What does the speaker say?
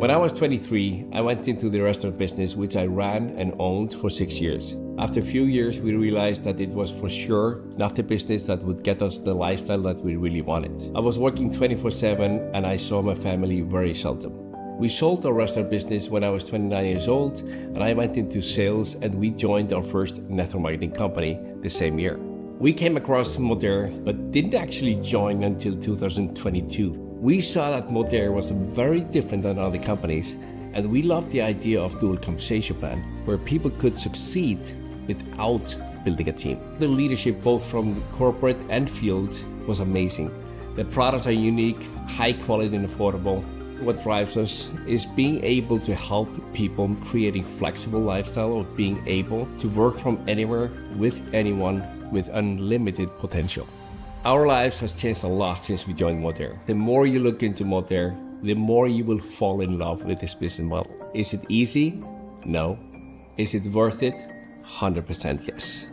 When I was 23, I went into the restaurant business, which I ran and owned for six years. After a few years, we realized that it was for sure not the business that would get us the lifestyle that we really wanted. I was working 24 7 and I saw my family very seldom. We sold our restaurant business when I was 29 years old, and I went into sales and we joined our first network marketing company the same year. We came across Modere, but didn't actually join until 2022. We saw that Modere was very different than other companies, and we loved the idea of dual compensation plan, where people could succeed without building a team. The leadership, both from corporate and field, was amazing. The products are unique, high quality, and affordable. What drives us is being able to help people creating flexible lifestyle or being able to work from anywhere with anyone with unlimited potential. Our lives has changed a lot since we joined Modere. The more you look into Modere, the more you will fall in love with this business model. Is it easy? No. Is it worth it? 100% yes.